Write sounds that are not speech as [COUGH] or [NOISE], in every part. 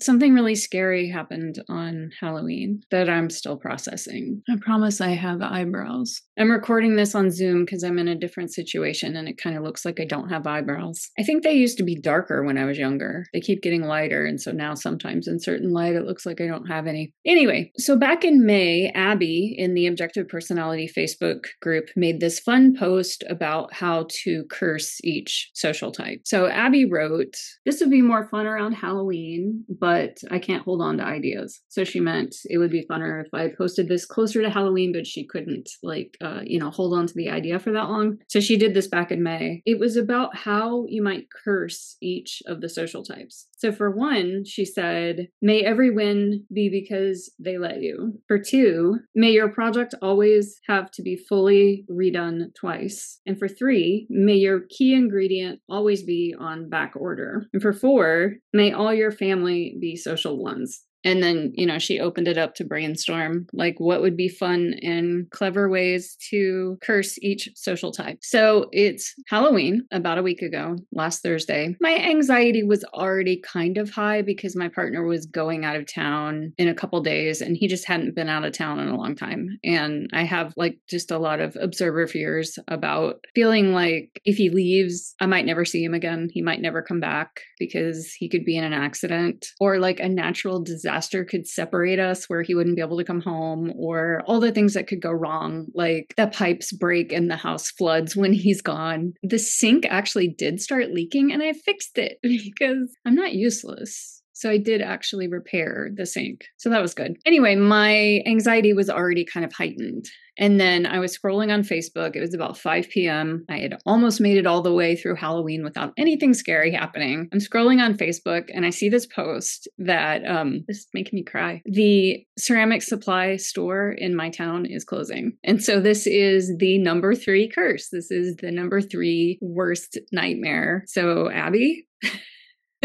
Something really scary happened on Halloween that I'm still processing. I promise I have eyebrows. I'm recording this on Zoom because I'm in a different situation and it kind of looks like I don't have eyebrows. I think they used to be darker when I was younger. They keep getting lighter, and so now sometimes in certain light it looks like I don't have any. Anyway, so back in May, Abby in the Objective Personality Facebook group made this fun post about how to curse each social type. So Abby wrote, This would be more fun around Halloween, but I can't hold on to ideas. So she meant it would be funner if I posted this closer to Halloween, but she couldn't, like, uh, you know, hold on to the idea for that long. So she did this back in May. It was about how you might curse each of the social types. So for one, she said, May every win be because they let you. For two, may your project always have to be fully redone twice. And for three, may your key ingredient always be on back order. And for four, may all your family be social ones and then you know she opened it up to brainstorm like what would be fun and clever ways to curse each social type. So it's halloween about a week ago last thursday. My anxiety was already kind of high because my partner was going out of town in a couple days and he just hadn't been out of town in a long time. And i have like just a lot of observer fears about feeling like if he leaves i might never see him again. He might never come back because he could be in an accident or like a natural disaster disaster could separate us where he wouldn't be able to come home or all the things that could go wrong like the pipes break and the house floods when he's gone. The sink actually did start leaking and i fixed it [LAUGHS] because i'm not useless so I did actually repair the sink. So that was good. Anyway, my anxiety was already kind of heightened. And then I was scrolling on Facebook. It was about 5 p.m. I had almost made it all the way through Halloween without anything scary happening. I'm scrolling on Facebook and I see this post that um, this is making me cry. The ceramic supply store in my town is closing. And so this is the number three curse. This is the number three worst nightmare. So, Abby, [LAUGHS]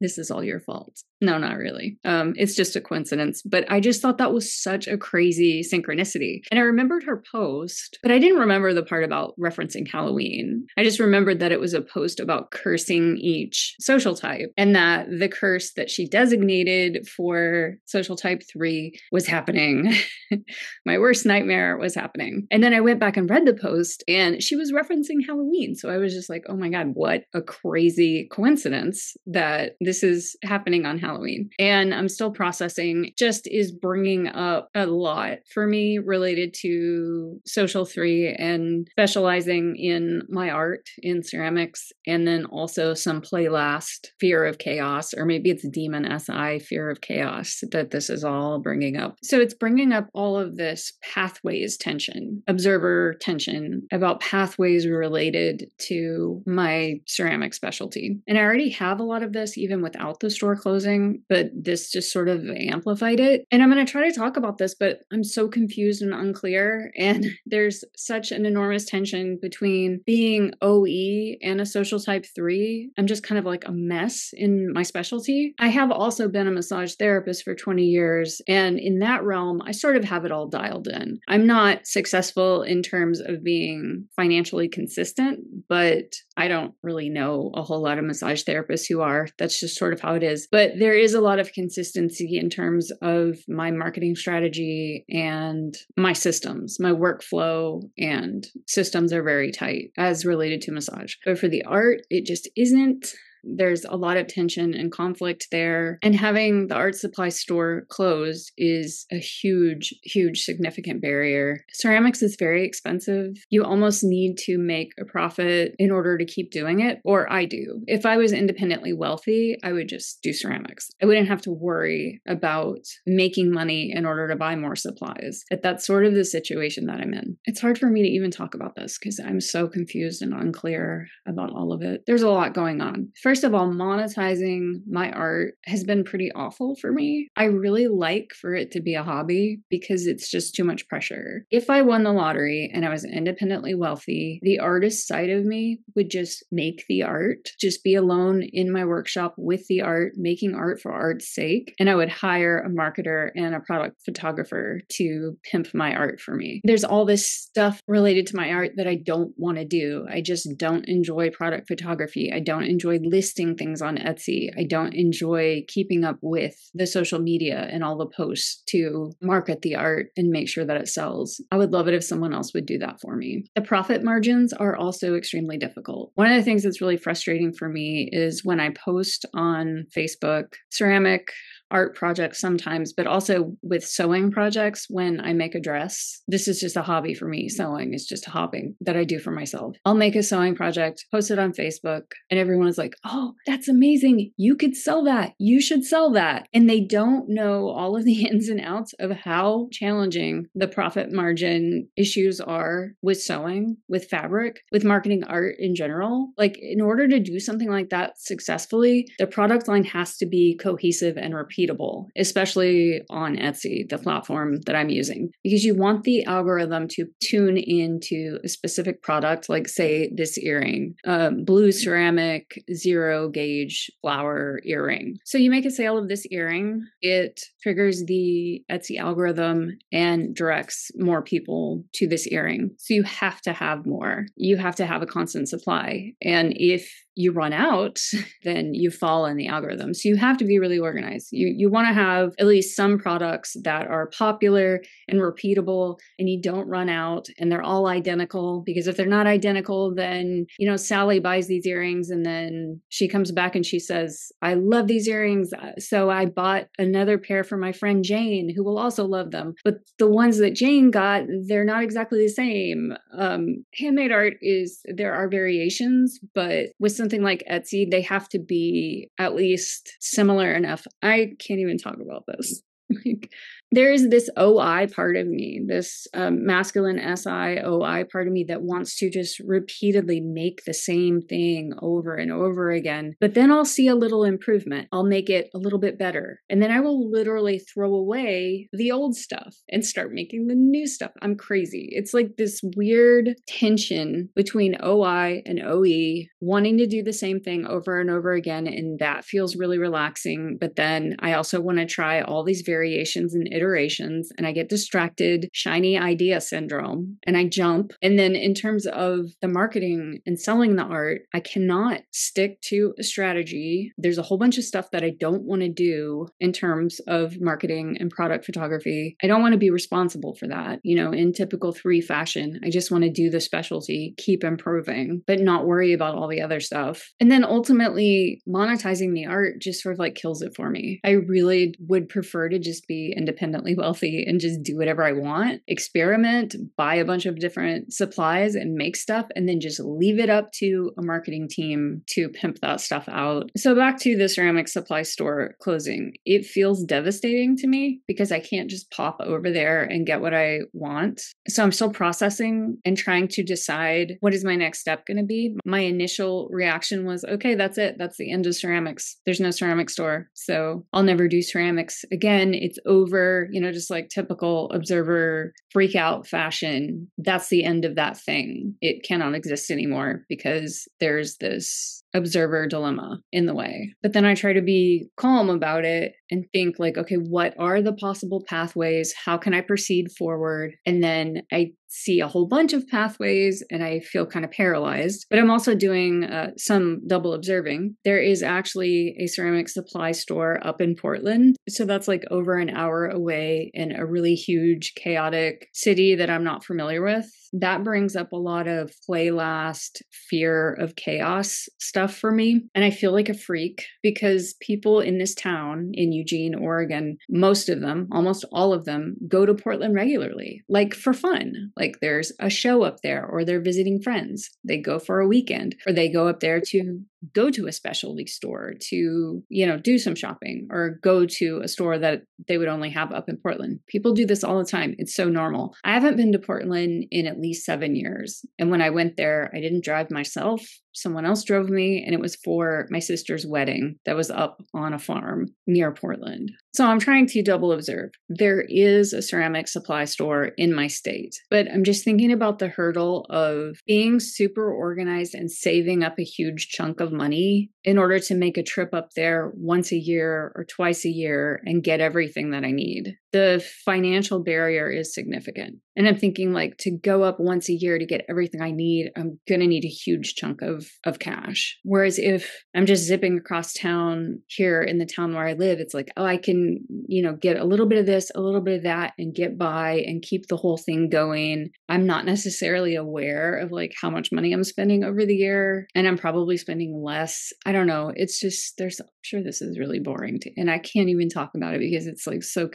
this is all your fault. No, not really. Um, it's just a coincidence. But I just thought that was such a crazy synchronicity. And I remembered her post, but I didn't remember the part about referencing Halloween. I just remembered that it was a post about cursing each social type and that the curse that she designated for social type three was happening. [LAUGHS] My worst nightmare was happening. And then I went back and read the post and she was referencing Halloween. So I was just like, oh my God, what a crazy coincidence that this is happening on Halloween Halloween. And I'm still processing, just is bringing up a lot for me related to social three and specializing in my art in ceramics, and then also some play last fear of chaos, or maybe it's demon SI fear of chaos that this is all bringing up. So it's bringing up all of this pathways tension, observer tension about pathways related to my ceramic specialty. And I already have a lot of this even without the store closing but this just sort of amplified it. And I'm going to try to talk about this, but I'm so confused and unclear. And [LAUGHS] there's such an enormous tension between being OE and a social type three. I'm just kind of like a mess in my specialty. I have also been a massage therapist for 20 years. And in that realm, I sort of have it all dialed in. I'm not successful in terms of being financially consistent, but I don't really know a whole lot of massage therapists who are. That's just sort of how it is. But there is a lot of consistency in terms of my marketing strategy and my systems. My workflow and systems are very tight as related to massage. But for the art, it just isn't there's a lot of tension and conflict there. And having the art supply store closed is a huge, huge, significant barrier. Ceramics is very expensive. You almost need to make a profit in order to keep doing it, or I do. If I was independently wealthy, I would just do ceramics. I wouldn't have to worry about making money in order to buy more supplies. But that's sort of the situation that I'm in. It's hard for me to even talk about this because I'm so confused and unclear about all of it. There's a lot going on. First of all, monetizing my art has been pretty awful for me. I really like for it to be a hobby because it's just too much pressure. If I won the lottery and I was independently wealthy, the artist side of me would just make the art, just be alone in my workshop with the art, making art for art's sake. And I would hire a marketer and a product photographer to pimp my art for me. There's all this stuff related to my art that I don't want to do. I just don't enjoy product photography. I don't enjoy listing things on Etsy. I don't enjoy keeping up with the social media and all the posts to market the art and make sure that it sells. I would love it if someone else would do that for me. The profit margins are also extremely difficult. One of the things that's really frustrating for me is when I post on Facebook ceramic art projects sometimes, but also with sewing projects when I make a dress. This is just a hobby for me. Mm-hmm. Sewing is just a hobby that I do for myself. I'll make a sewing project, post it on Facebook, and everyone is like, oh, that's amazing. You could sell that. You should sell that. And they don't know all of the [LAUGHS] ins and outs of how challenging the profit margin issues are with sewing, with fabric, with marketing art in general. Like, in order to do something like that successfully, the product line has to be cohesive and repeatable repeatable, especially on Etsy, the platform that I'm using, because you want the algorithm to tune into a specific product, like, say, this earring, um, blue ceramic zero gauge flower earring. So you make a sale of this earring, it triggers the Etsy algorithm and directs more people to this earring. So you have to have more. You have to have a constant supply. And if you run out, [LAUGHS] then you fall in the algorithm. So you have to be really organized. You you want to have at least some products that are popular and repeatable and you don't run out and they're all identical because if they're not identical then, you know, Sally buys these earrings and then she comes back and she says, "I love these earrings, uh, so I bought another pair for my friend Jane who will also love them." But the ones that Jane got, they're not exactly the same. Um handmade art is there are variations, but with something like Etsy, they have to be at least similar enough. I can't even talk about this. [LAUGHS] like there is this OI part of me, this um, masculine SI OI part of me that wants to just repeatedly make the same thing over and over again. But then I'll see a little improvement. I'll make it a little bit better. And then I will literally throw away the old stuff and start making the new stuff. I'm crazy. It's like this weird tension between OI and OE, wanting to do the same thing over and over again. And that feels really relaxing. But then I also want to try all these variations and iterations and I get distracted, shiny idea syndrome, and I jump. And then in terms of the marketing and selling the art, I cannot stick to a strategy. There's a whole bunch of stuff that I don't want to do in terms of marketing and product photography. I don't want to be responsible for that. You know, in typical three fashion, I just want to do the specialty, keep improving, but not worry about all the other stuff. And then ultimately, monetizing the art just sort of like kills it for me. I really would prefer to just be independent wealthy and just do whatever I want, experiment, buy a bunch of different supplies and make stuff, and then just leave it up to a marketing team to pimp that stuff out. So, back to the ceramic supply store closing, it feels devastating to me because I can't just pop over there and get what I want. So, I'm still processing and trying to decide what is my next step going to be. My initial reaction was, okay, that's it. That's the end of ceramics. There's no ceramic store. So, I'll never do ceramics again. It's over you know, just like typical observer freak out fashion, that's the end of that thing. It cannot exist anymore because there's this observer dilemma in the way. But then I try to be calm about it and think like, okay, what are the possible pathways? How can I proceed forward? And then I see a whole bunch of pathways and I feel kind of paralyzed. But I'm also doing uh, some double observing. There is actually a ceramic supply store up in Portland. So that's like over an hour away in a really huge, chaotic city that I'm not familiar with that brings up a lot of play last fear of chaos stuff for me. And I feel like a freak because people in this town in Eugene, Oregon, most of them, almost all of them, go to Portland regularly, like for fun. Like there's a show up there, or they're visiting friends. They go for a weekend, or they go up there to go to a specialty store to, you know, do some shopping or go to a store that they would only have up in Portland. People do this all the time. It's so normal. I haven't been to Portland in at least seven years. And when I went there, I didn't drive myself someone else drove me and it was for my sister's wedding that was up on a farm near Portland. So I'm trying to double observe. There is a ceramic supply store in my state, but I'm just thinking about the hurdle of being super organized and saving up a huge chunk of money in order to make a trip up there once a year or twice a year and get everything that I need. The financial barrier is significant. And I'm thinking like to go up once a year to get everything I need, I'm going to need a huge chunk of of cash. Whereas if I'm just zipping across town here in the town where I live, it's like, oh, I can, you know, get a little bit of this, a little bit of that and get by and keep the whole thing going. I'm not necessarily aware of like how much money I'm spending over the year and I'm probably spending less. I don't know. It's just there's I'm sure this is really boring to, and I can't even talk about it because it's like so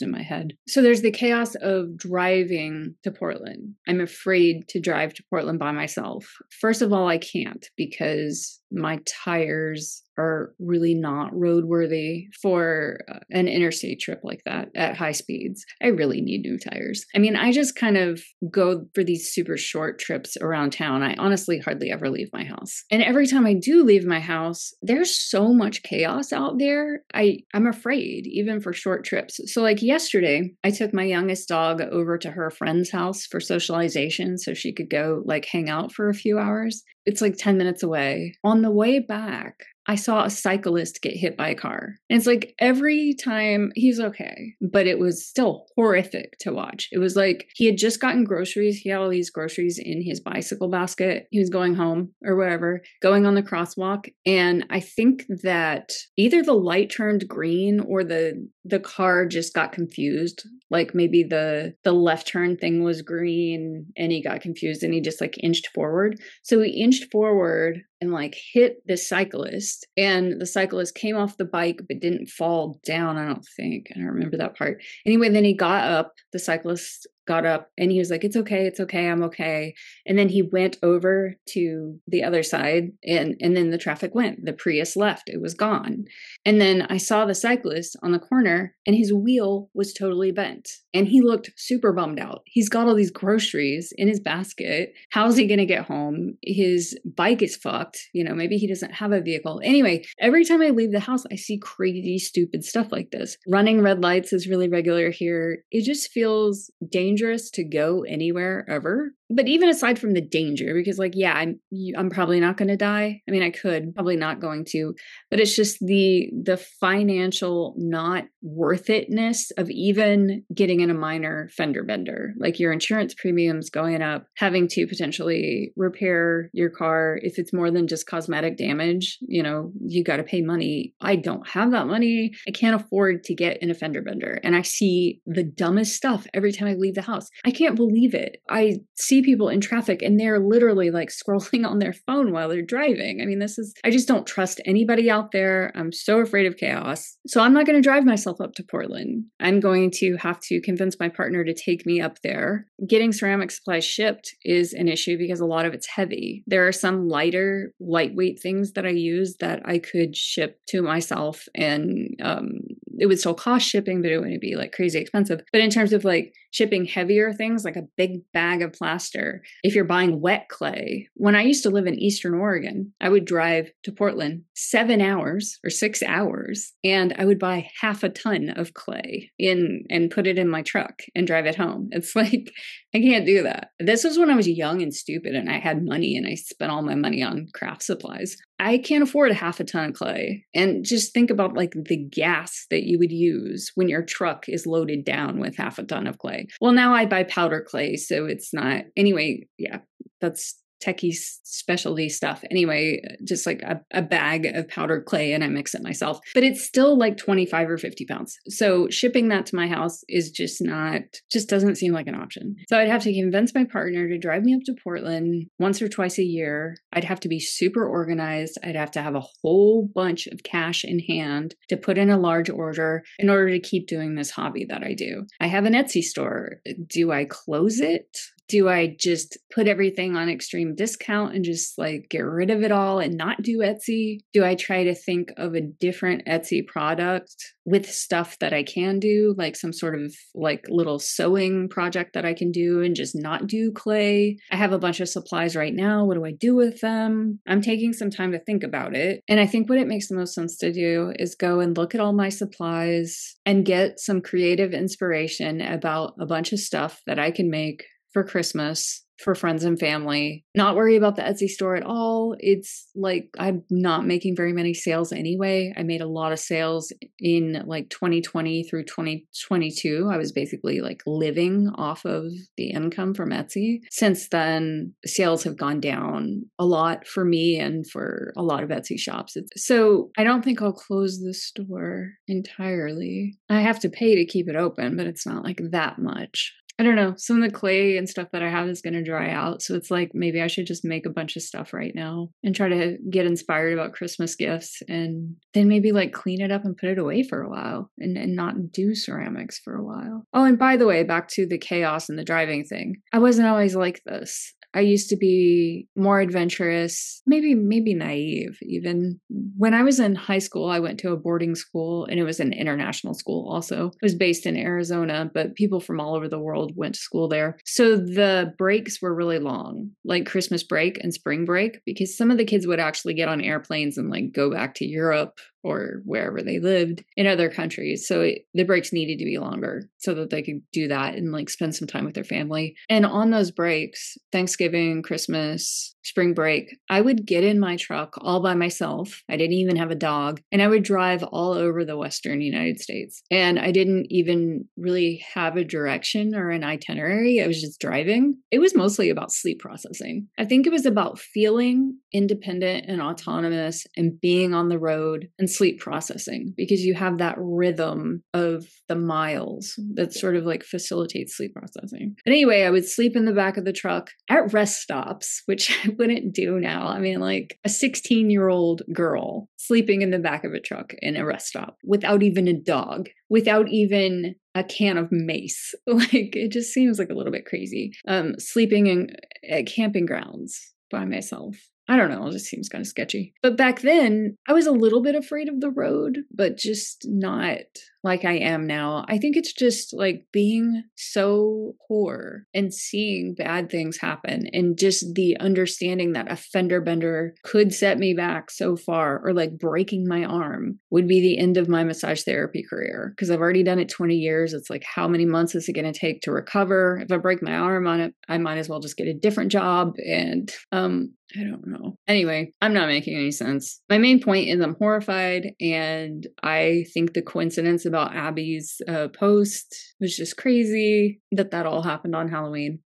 confused in my head. So there's the chaos of driving to Portland. I'm afraid to drive to Portland by myself. First of all, I can't because my tires are really not roadworthy for uh, an interstate trip like that at high speeds. I really need new tires. I mean, I just kind of go for these super short trips around town. I honestly hardly ever leave my house. And every time I do leave my house, there's so much chaos out there. I I'm afraid even for short trips. So like yesterday, I took my youngest dog over to her friend's house for socialization so she could go like hang out for a few hours. It's like 10 minutes away. On the way back, I saw a cyclist get hit by a car. And it's like every time he's okay, but it was still horrific to watch. It was like he had just gotten groceries. He had all these groceries in his bicycle basket. He was going home or wherever, going on the crosswalk. And I think that either the light turned green or the the car just got confused. Like maybe the the left turn thing was green and he got confused and he just like inched forward. So he inched forward and like hit this cyclist and the cyclist came off the bike but didn't fall down i don't think i don't remember that part. Anyway then he got up the cyclist got up and he was like, It's okay, it's okay, I'm okay. And then he went over to the other side and and then the traffic went. The Prius left, it was gone. And then I saw the cyclist on the corner and his wheel was totally bent. And he looked super bummed out. He's got all these groceries in his basket. How's he gonna get home? His bike is fucked. You know, maybe he doesn't have a vehicle. Anyway, every time I leave the house, I see crazy, stupid stuff like this. Running red lights is really regular here. It just feels dangerous dangerous to go anywhere ever but even aside from the danger because like yeah i'm i'm probably not going to die. I mean i could probably not going to but it's just the the financial not worth itness of even getting in a minor fender bender. Like your insurance premiums going up having to potentially repair your car if it's more than just cosmetic damage you know you got to pay money. I don't have that money. I can't afford to get in a fender bender and i see the dumbest stuff every time i leave the house. I can't believe it. I see people in traffic and they're literally like [LAUGHS] scrolling on their phone while they're driving. I mean, this is, I just don't trust anybody out there. I'm so afraid of chaos. So I'm not going to drive myself up to Portland. I'm going to have to convince my partner to take me up there. Getting ceramic supplies shipped is an issue because a lot of it's heavy. There are some lighter, lightweight things that I use that I could ship to myself and um, it would still cost shipping, but it wouldn't be like crazy expensive. But in terms of like shipping heavier things, like a big bag of plaster, if you're buying wet clay, when I used to live in Eastern Oregon, I would drive to Portland seven hours or six hours, and I would buy half a ton of clay in and put it in my truck and drive it home. It's [LAUGHS] like I can't do that. This was when I was young and stupid and I had money and I spent all my money on craft supplies. I can't afford a half a ton of clay. And just think about like the gas that you would use when your truck is loaded down with half a ton of clay. Well, now I buy powder clay, so it's not. Anyway, yeah, that's techie specialty stuff. Anyway, just like a, a, bag of powdered clay and I mix it myself. But it's still like 25 or 50 pounds. So shipping that to my house is just not, just doesn't seem like an option. So I'd have to convince my partner to drive me up to Portland once or twice a year. I'd have to be super organized. I'd have to have a whole bunch of cash in hand to put in a large order in order to keep doing this hobby that I do. I have an Etsy store. Do I close it? Do I just put everything on extreme discount and just like get rid of it all and not do Etsy? Do I try to think of a different Etsy product with stuff that I can do, like some sort of like little sewing project that I can do and just not do clay? I have a bunch of supplies right now. What do I do with them? I'm taking some time to think about it. And I think what it makes the most sense to do is go and look at all my supplies and get some creative inspiration about a bunch of stuff that I can make for Christmas for friends and family. Not worry about the Etsy store at all. It's like I'm not making very many sales anyway. I made a lot of sales in like 2020 through 2022. I was basically like living off of the income from Etsy. Since then, sales have gone down a lot for me and for a lot of Etsy shops. So I don't think I'll close the store entirely. I have to pay to keep it open, but it's not like that much. I don't know. Some of the clay and stuff that I have is going to dry out. So it's like maybe I should just make a bunch of stuff right now and try to get inspired about Christmas gifts and then maybe like clean it up and put it away for a while and, and not do ceramics for a while. Oh, and by the way, back to the chaos and the driving thing. I wasn't always like this. I used to be more adventurous, maybe maybe naive even. When I was in high school, I went to a boarding school and it was an international school also. It was based in Arizona, but people from all over the world went to school there. So the breaks were really long, like Christmas break and spring break because some of the kids would actually get on airplanes and like go back to Europe or wherever they lived in other countries. So it, the breaks needed to be longer so that they could do that and like spend some time with their family. And on those breaks, Thanksgiving, Christmas, spring break, I would get in my truck all by myself. I didn't even have a dog, and I would drive all over the Western United States. And I didn't even really have a direction or an itinerary. I was just driving. It was mostly about sleep processing. I think it was about feeling independent and autonomous and being on the road and sleep processing because you have that rhythm of the miles that sort of like facilitates sleep processing. But anyway, I would sleep in the back of the truck at rest stops, which [LAUGHS] [LAUGHS] Wouldn't do now. I mean, like a 16 year old girl sleeping in the back of a truck in a rest stop without even a dog, without even a can of mace. [LAUGHS] Like it just seems like a little bit crazy. Um, sleeping in at camping grounds by myself. I don't know, it just seems kind of sketchy. But back then, I was a little bit afraid of the road, but just not like I am now. I think it's just like being so poor and seeing bad things happen and just the understanding that a fender bender could set me back so far or like breaking my arm would be the end of my massage therapy career because I've already done it 20 years. It's like how many months is it going to take to recover? If I break my arm on it, I might as well just get a different job and um I don't know. Anyway, I'm not making any sense. My main point is I'm horrified and I think the coincidence about Abby's uh, post was just crazy that that all happened on Halloween.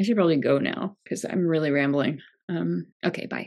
I should probably go now because I'm really rambling. Um, okay, bye.